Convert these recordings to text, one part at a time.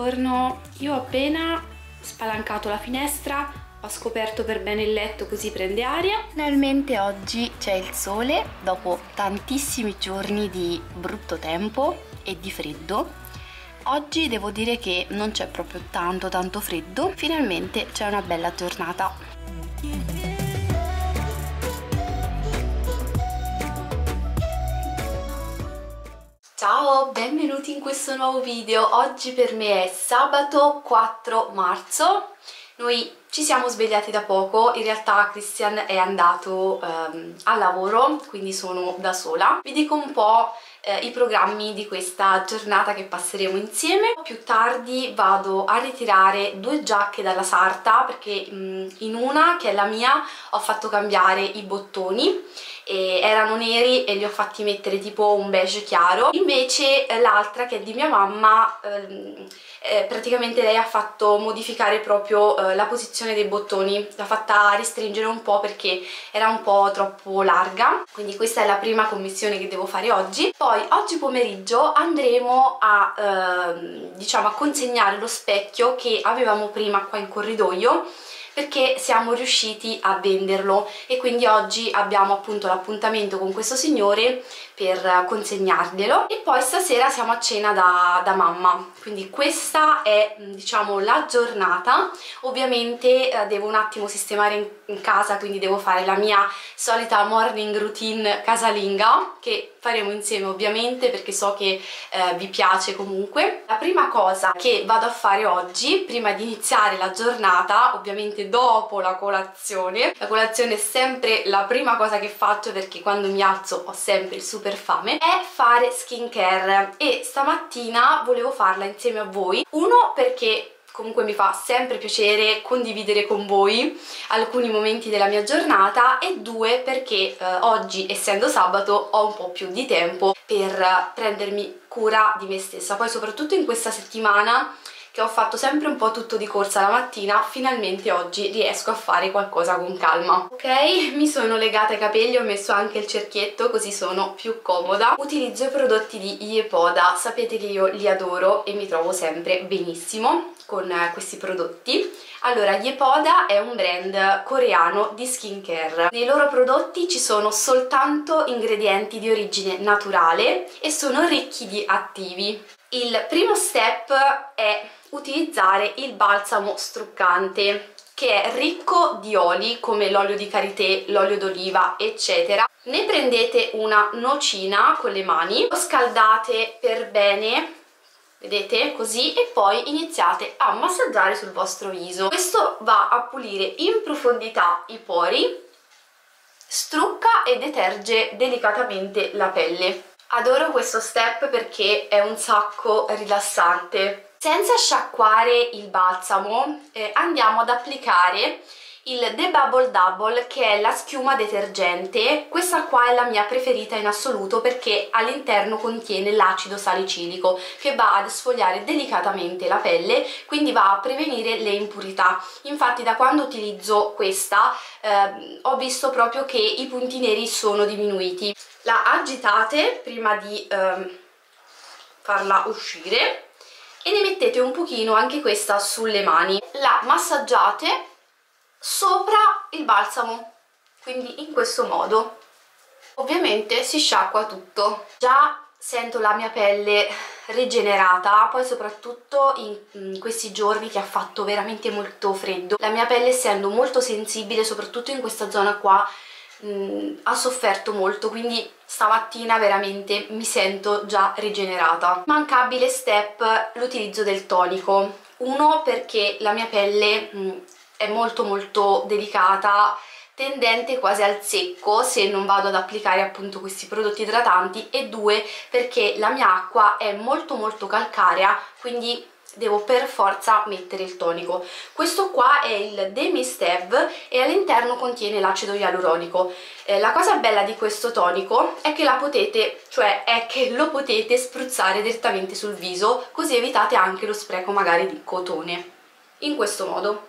Buongiorno, io ho appena spalancato la finestra, ho scoperto per bene il letto così prende aria. Finalmente oggi c'è il sole dopo tantissimi giorni di brutto tempo e di freddo. Oggi devo dire che non c'è proprio tanto tanto freddo, finalmente c'è una bella giornata. Ciao, benvenuti in questo nuovo video. Oggi per me è sabato 4 marzo. Noi ci siamo svegliati da poco, in realtà Christian è andato ehm, al lavoro, quindi sono da sola. Vi dico un po' eh, i programmi di questa giornata che passeremo insieme. Più tardi vado a ritirare due giacche dalla sarta perché mh, in una, che è la mia, ho fatto cambiare i bottoni e erano neri e li ho fatti mettere tipo un beige chiaro. Invece eh, l'altra che è di mia mamma ehm, eh, praticamente lei ha fatto modificare proprio eh, la posizione dei bottoni. L'ha fatta restringere un po' perché era un po' troppo larga. Quindi questa è la prima commissione che devo fare oggi. Poi oggi pomeriggio andremo a ehm, diciamo a consegnare lo specchio che avevamo prima qua in corridoio perché siamo riusciti a venderlo. E quindi oggi abbiamo appunto l'appuntamento con questo signore per consegnarglielo. E poi stasera siamo a cena da, da mamma. Quindi questa è diciamo la giornata. Ovviamente eh, devo un attimo sistemare in, in casa quindi devo fare la mia solita morning routine casalinga che faremo insieme ovviamente perché so che eh, vi piace comunque. La prima cosa che vado a fare oggi prima di iniziare la giornata ovviamente dopo la colazione la colazione è sempre la prima cosa che faccio perché quando mi alzo ho sempre il super fame è fare skincare. E stamattina volevo farla insieme a voi. Uno perché comunque mi fa sempre piacere condividere con voi alcuni momenti della mia giornata. E due perché eh, oggi essendo sabato ho un po' più di tempo per prendermi cura di me stessa. Poi soprattutto in questa settimana che ho fatto sempre un po' tutto di corsa la mattina, finalmente oggi riesco a fare qualcosa con calma. Ok, mi sono legata i capelli, ho messo anche il cerchietto così sono più comoda. Utilizzo i prodotti di Iepoda, sapete che io li adoro e mi trovo sempre benissimo con questi prodotti. Allora, Yepoda è un brand coreano di skincare. Nei loro prodotti ci sono soltanto ingredienti di origine naturale e sono ricchi di attivi. Il primo step è utilizzare il balsamo struccante che è ricco di oli come l'olio di karité, l'olio d'oliva eccetera. Ne prendete una nocina con le mani lo scaldate per bene vedete? Così e poi iniziate a massaggiare sul vostro viso. Questo va a pulire in profondità i pori strucca e deterge delicatamente la pelle. Adoro questo step perché è un sacco rilassante senza sciacquare il balsamo eh, andiamo ad applicare il The Bubble Double che è la schiuma detergente. Questa qua è la mia preferita in assoluto perché all'interno contiene l'acido salicilico che va ad sfogliare delicatamente la pelle quindi va a prevenire le impurità. Infatti da quando utilizzo questa eh, ho visto proprio che i punti neri sono diminuiti. La agitate prima di eh, farla uscire e ne mettete un pochino anche questa sulle mani. La massaggiate sopra il balsamo quindi in questo modo. Ovviamente si sciacqua tutto. Già sento la mia pelle rigenerata poi soprattutto in, questi giorni che ha fatto veramente molto freddo. La mia pelle essendo molto sensibile soprattutto in questa zona qua mh, ha sofferto molto quindi stamattina veramente mi sento già rigenerata. Mancabile step l'utilizzo del tonico. Uno perché la mia pelle mh, è molto molto delicata tendente quasi al secco se non vado ad applicare appunto questi prodotti idratanti. E due perché la mia acqua è molto molto calcarea quindi devo per forza mettere il tonico. Questo qua è il Demistev e all'interno contiene l'acido ialuronico. Eh, la cosa bella di questo tonico è che potete cioè è che lo potete spruzzare direttamente sul viso così evitate anche lo spreco magari di cotone. In questo modo.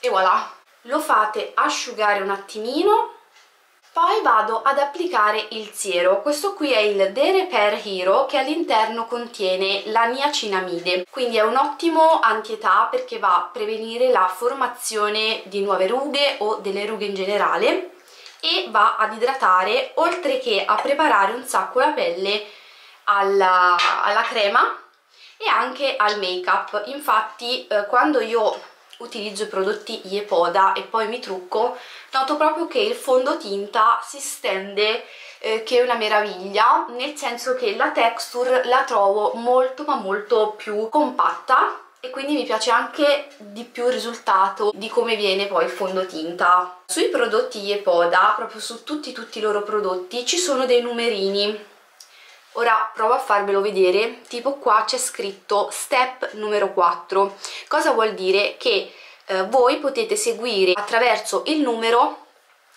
E voilà. Lo fate asciugare un attimino poi vado ad applicare il siero. Questo qui è il The Repair Hero che all'interno contiene la niacinamide. Quindi è un ottimo antietà perché va a prevenire la formazione di nuove rughe o delle rughe in generale e va ad idratare oltre che a preparare un sacco la pelle alla, alla crema e anche al make up infatti eh, quando io utilizzo i prodotti Iepoda e poi mi trucco noto proprio che il fondotinta si stende eh, che è una meraviglia nel senso che la texture la trovo molto ma molto più compatta e quindi mi piace anche di più il risultato di come viene poi il fondotinta. Sui prodotti Iepoda proprio su tutti tutti i loro prodotti ci sono dei numerini ora provo a farvelo vedere. Tipo qua c'è scritto step numero 4 cosa vuol dire? Che eh, voi potete seguire attraverso il numero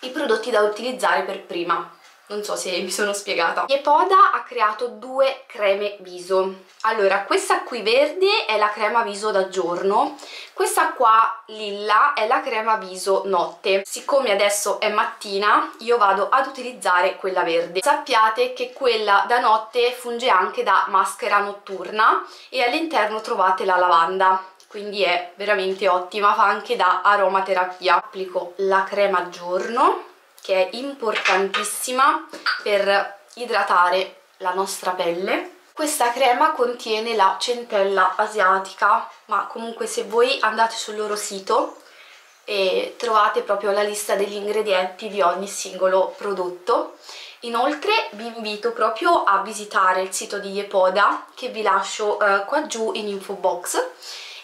i prodotti da utilizzare per prima non so se mi sono spiegata. Yepoda ha creato due creme viso. Allora, questa qui verde è la crema viso da giorno, questa qua lilla è la crema viso notte. Siccome adesso è mattina, io vado ad utilizzare quella verde. Sappiate che quella da notte funge anche da maschera notturna e all'interno trovate la lavanda quindi è veramente ottima, fa anche da aromaterapia. Applico la crema giorno che è importantissima per idratare la nostra pelle. Questa crema contiene la centella asiatica ma comunque se voi andate sul loro sito e trovate proprio la lista degli ingredienti di ogni singolo prodotto. Inoltre vi invito proprio a visitare il sito di Yepoda che vi lascio eh, qua giù in info box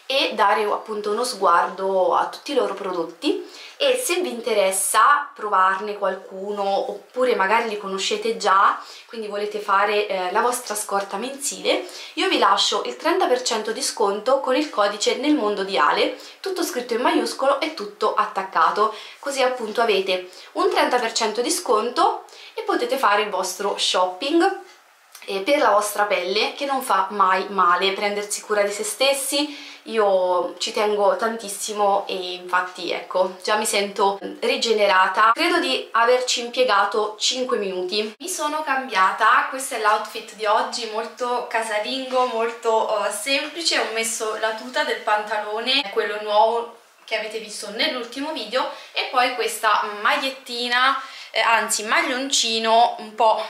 e dare appunto uno sguardo a tutti i loro prodotti e se vi interessa provarne qualcuno oppure magari li conoscete già quindi volete fare eh, la vostra scorta mensile io vi lascio il 30% di sconto con il codice nel mondo di Ale tutto scritto in maiuscolo e tutto attaccato. Così appunto avete un 30% di sconto e potete fare il vostro shopping eh, per la vostra pelle che non fa mai male prendersi cura di se stessi. Io ci tengo tantissimo e infatti ecco già mi sento rigenerata. Credo di averci impiegato 5 minuti. Mi sono cambiata. Questo è l'outfit di oggi molto casalingo molto uh, semplice. Ho messo la tuta del pantalone quello nuovo che avete visto nell'ultimo video e poi questa magliettina eh, anzi maglioncino un po'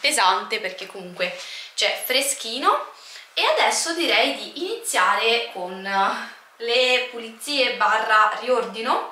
pesante perché comunque c'è freschino. E adesso direi di iniziare con le pulizie barra riordino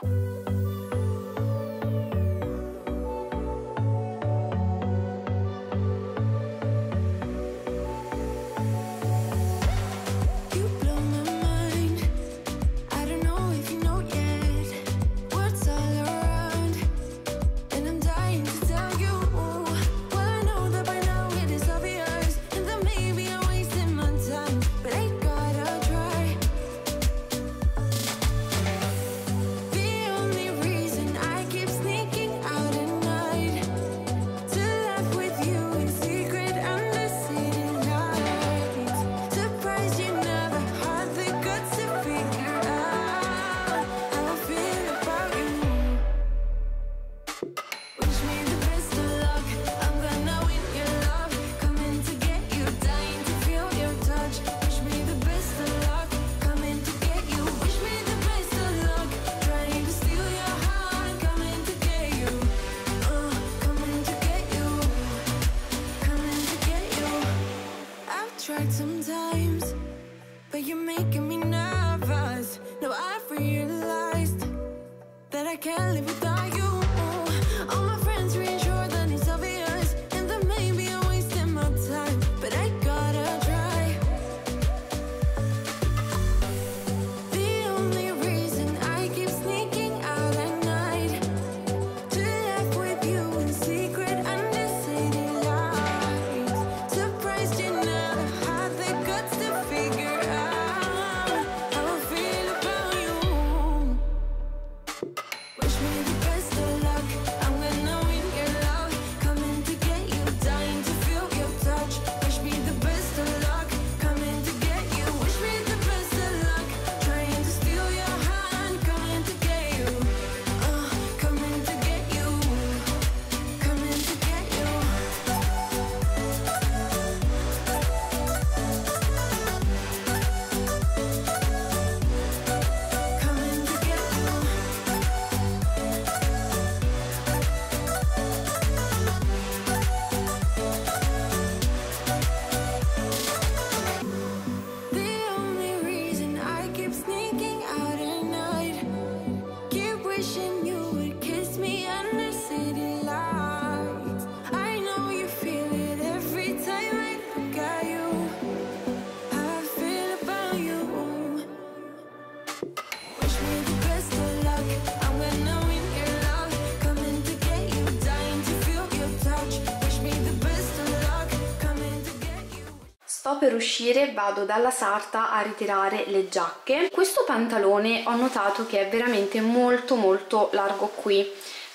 per uscire, vado dalla sarta a ritirare le giacche. Questo pantalone ho notato che è veramente molto molto largo qui,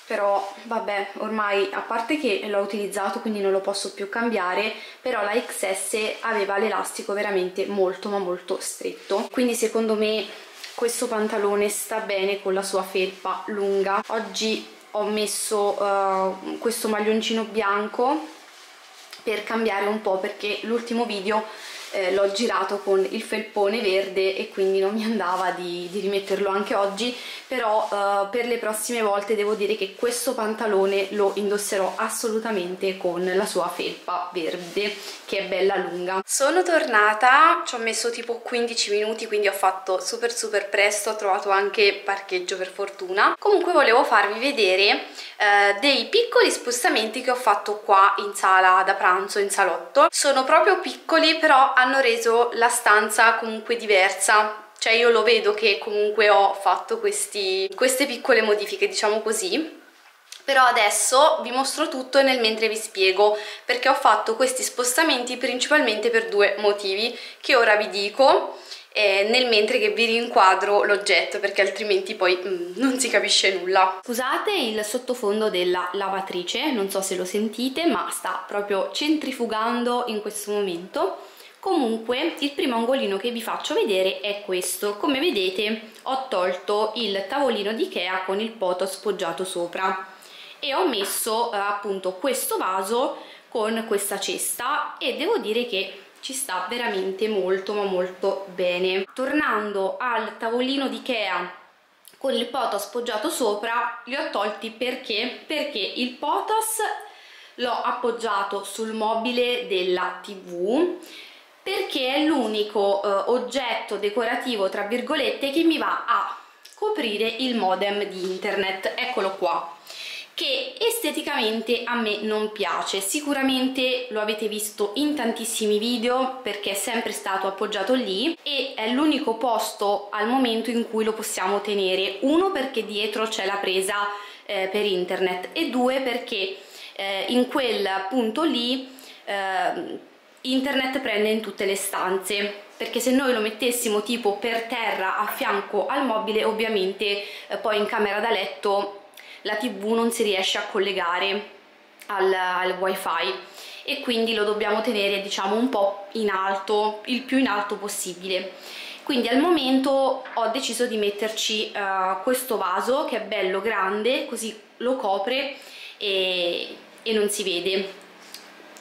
però vabbè, ormai a parte che l'ho utilizzato quindi non lo posso più cambiare, però la XS aveva l'elastico veramente molto ma molto stretto, quindi secondo me questo pantalone sta bene con la sua felpa lunga. Oggi ho messo uh, questo maglioncino bianco per cambiare un po' perché l'ultimo video eh, l'ho girato con il felpone verde e quindi non mi andava di, di rimetterlo anche oggi però uh, per le prossime volte devo dire che questo pantalone lo indosserò assolutamente con la sua felpa verde che è bella lunga. Sono tornata ci ho messo tipo 15 minuti quindi ho fatto super super presto ho trovato anche parcheggio per fortuna. Comunque volevo farvi vedere uh, dei piccoli spostamenti che ho fatto qua in sala da pranzo in salotto. Sono proprio piccoli però hanno reso la stanza comunque diversa. Cioè io lo vedo che comunque ho fatto questi, queste piccole modifiche diciamo così. Però adesso vi mostro tutto nel mentre vi spiego perché ho fatto questi spostamenti principalmente per due motivi che ora vi dico eh, nel mentre che vi rinquadro l'oggetto perché altrimenti poi mm, non si capisce nulla. Scusate il sottofondo della lavatrice, non so se lo sentite ma sta proprio centrifugando in questo momento Comunque il primo angolino che vi faccio vedere è questo, come vedete ho tolto il tavolino di Ikea con il poto spoggiato sopra e ho messo eh, appunto questo vaso con questa cesta e devo dire che ci sta veramente molto ma molto bene. Tornando al tavolino di Ikea con il potos appoggiato sopra li ho tolti perché? Perché il potos l'ho appoggiato sul mobile della tv perché è l'unico eh, oggetto decorativo tra virgolette che mi va a coprire il modem di internet. Eccolo qua che esteticamente a me non piace. Sicuramente lo avete visto in tantissimi video perché è sempre stato appoggiato lì e è l'unico posto al momento in cui lo possiamo tenere. Uno perché dietro c'è la presa eh, per internet e due perché eh, in quel punto lì eh, internet prende in tutte le stanze perché se noi lo mettessimo tipo per terra a fianco al mobile ovviamente eh, poi in camera da letto la tv non si riesce a collegare al, al wifi. E quindi lo dobbiamo tenere diciamo un po' in alto il più in alto possibile. Quindi al momento ho deciso di metterci uh, questo vaso che è bello grande così lo copre e, e non si vede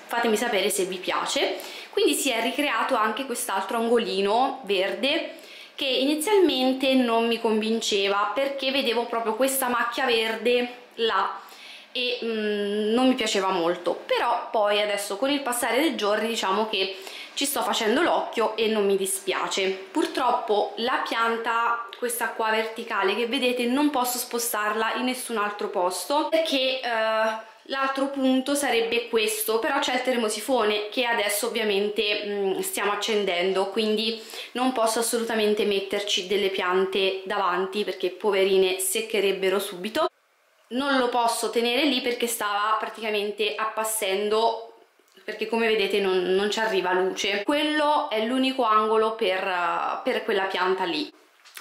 fatemi sapere se vi piace. Quindi si è ricreato anche quest'altro angolino verde che inizialmente non mi convinceva perché vedevo proprio questa macchia verde là e mm, non mi piaceva molto. Però poi adesso con il passare dei giorni diciamo che ci sto facendo l'occhio e non mi dispiace. Purtroppo la pianta questa qua verticale che vedete non posso spostarla in nessun altro posto perché eh, L'altro punto sarebbe questo, però c'è il termosifone che adesso ovviamente mh, mm, stiamo accendendo, quindi non posso assolutamente metterci delle piante davanti perché poverine seccherebbero subito. Non lo posso tenere lì perché stava praticamente appassendo perché come vedete non, non ci arriva luce. Quello è l'unico angolo per, per, quella pianta lì.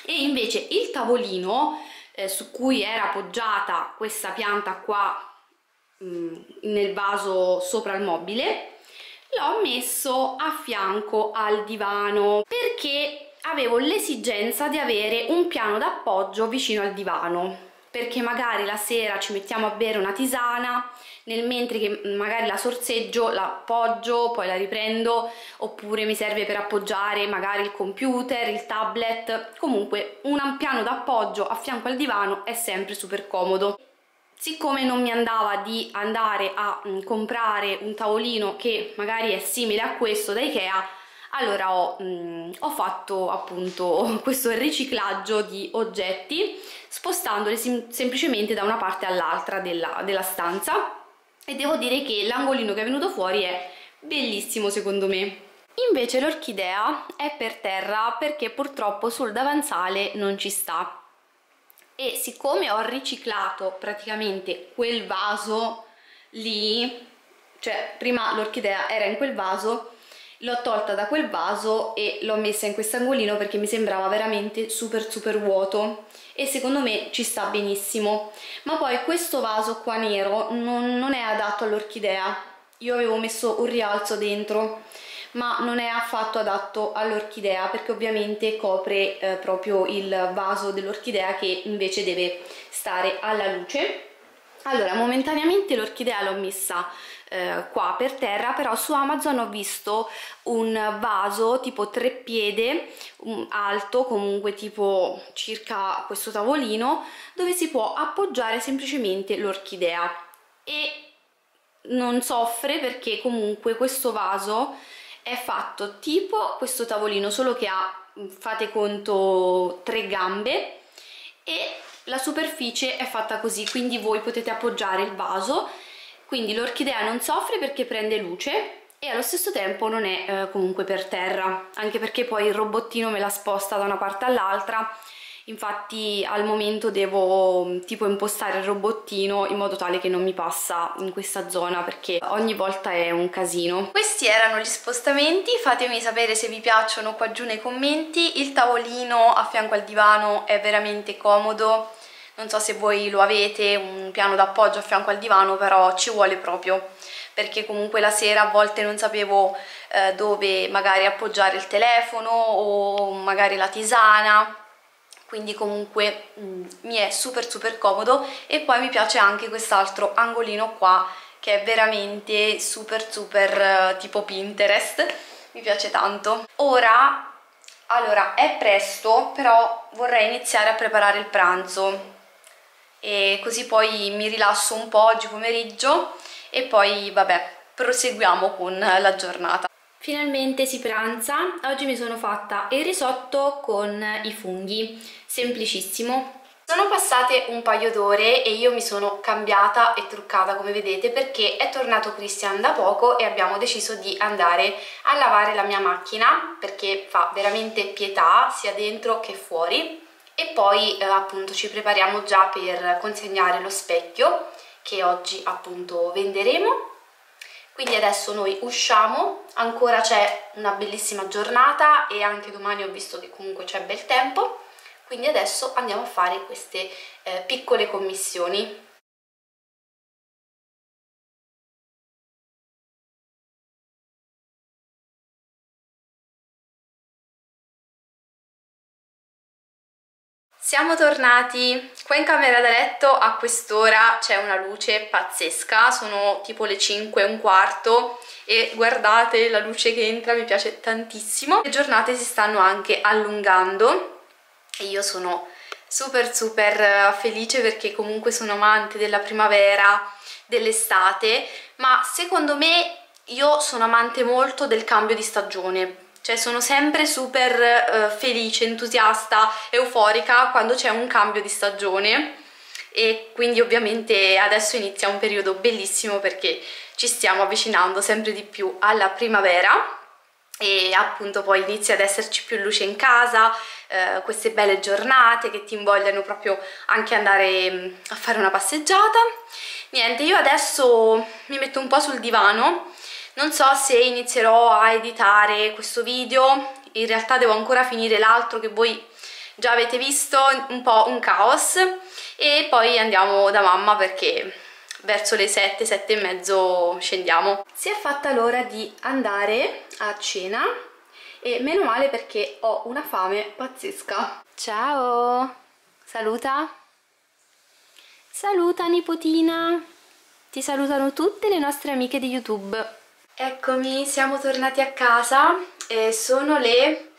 E invece il tavolino eh, su cui era appoggiata questa pianta qua nel vaso sopra il mobile l'ho messo a fianco al divano perché avevo l'esigenza di avere un piano d'appoggio vicino al divano. Perché magari la sera ci mettiamo a bere una tisana nel mentre che magari la sorseggio, la appoggio, poi la riprendo oppure mi serve per appoggiare magari il computer, il tablet. Comunque un piano d'appoggio a fianco al divano è sempre super comodo siccome non mi andava di andare a mh, mm, comprare un tavolino che magari è simile a questo da Ikea allora ho, mh, mm, ho fatto appunto questo riciclaggio di oggetti spostandoli sem semplicemente da una parte all'altra della, della stanza. E devo dire che l'angolino che è venuto fuori è bellissimo secondo me. Invece l'orchidea è per terra perché purtroppo sul davanzale non ci sta e siccome ho riciclato praticamente quel vaso lì cioè prima l'orchidea era in quel vaso l'ho tolta da quel vaso e l'ho messa in questo angolino perché mi sembrava veramente super super vuoto. E secondo me ci sta benissimo. Ma poi questo vaso qua nero non, non è adatto all'orchidea. Io avevo messo un rialzo dentro ma non è affatto adatto all'orchidea perché ovviamente copre eh, proprio il vaso dell'orchidea che invece deve stare alla luce. Allora momentaneamente l'orchidea l'ho messa eh, qua per terra però su Amazon ho visto un vaso tipo treppiede um, alto comunque tipo circa questo tavolino dove si può appoggiare semplicemente l'orchidea. E non soffre perché comunque questo vaso è fatto tipo questo tavolino solo che ha fate conto tre gambe e la superficie è fatta così quindi voi potete appoggiare il vaso. Quindi l'orchidea non soffre perché prende luce e allo stesso tempo non è eh, comunque per terra anche perché poi il robottino me la sposta da una parte all'altra infatti al momento devo tipo impostare il robottino in modo tale che non mi passa in questa zona perché ogni volta è un casino. Questi erano gli spostamenti fatemi sapere se vi piacciono qua giù nei commenti. Il tavolino a fianco al divano è veramente comodo. Non so se voi lo avete, un piano d'appoggio a fianco al divano, però ci vuole proprio. Perché comunque la sera a volte non sapevo eh, dove magari appoggiare il telefono o magari la tisana quindi comunque mm, mi è super super comodo e poi mi piace anche quest'altro angolino qua che è veramente super super eh, tipo Pinterest. Mi piace tanto. Ora allora è presto però vorrei iniziare a preparare il pranzo. E così poi mi rilasso un po' oggi pomeriggio e poi vabbè proseguiamo con la giornata finalmente si pranza. Oggi mi sono fatta il risotto con i funghi. Semplicissimo. Sono passate un paio d'ore e io mi sono cambiata e truccata come vedete perché è tornato Christian da poco e abbiamo deciso di andare a lavare la mia macchina perché fa veramente pietà sia dentro che fuori. E poi eh, appunto ci prepariamo già per consegnare lo specchio che oggi appunto venderemo quindi adesso noi usciamo ancora c'è una bellissima giornata e anche domani ho visto che comunque c'è bel tempo quindi adesso andiamo a fare queste eh, piccole commissioni Siamo tornati. Qua in camera da letto a quest'ora c'è una luce pazzesca, sono tipo le 5 e un quarto. E guardate la luce che entra, mi piace tantissimo. Le giornate si stanno anche allungando. E io sono super super felice perché comunque sono amante della primavera, dell'estate, ma secondo me io sono amante molto del cambio di stagione cioè sono sempre super eh, felice, entusiasta, euforica quando c'è un cambio di stagione e quindi ovviamente adesso inizia un periodo bellissimo perché ci stiamo avvicinando sempre di più alla primavera e appunto poi inizia ad esserci più luce in casa, eh, queste belle giornate che ti invogliano proprio anche andare mm, a fare una passeggiata. Niente, io adesso mi metto un po' sul divano non so se inizierò a editare questo video in realtà devo ancora finire l'altro che voi già avete visto un po' un caos e poi andiamo da mamma perché verso le 7, 7 e mezzo scendiamo. Si è fatta l'ora di andare a cena e meno male perché ho una fame pazzesca. Ciao! Saluta? Saluta nipotina! Ti salutano tutte le nostre amiche di youtube Eccomi, siamo tornati a casa e sono le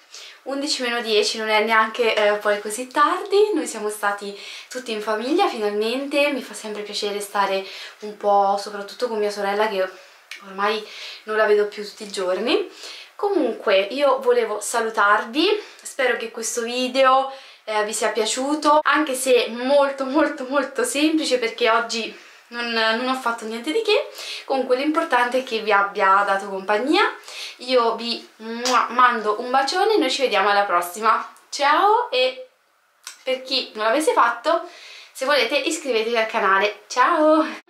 11 meno 10, non è neanche eh, poi così tardi, noi siamo stati tutti in famiglia finalmente, mi fa sempre piacere stare un po' soprattutto con mia sorella che ormai non la vedo più tutti i giorni. Comunque io volevo salutarvi, spero che questo video eh, vi sia piaciuto, anche se molto molto molto semplice perché oggi non, non, ho fatto niente di che. Comunque l'importante è che vi abbia dato compagnia. Io vi mando un bacione noi ci vediamo alla prossima. Ciao e per chi non l'avesse fatto se volete iscrivetevi al canale. Ciao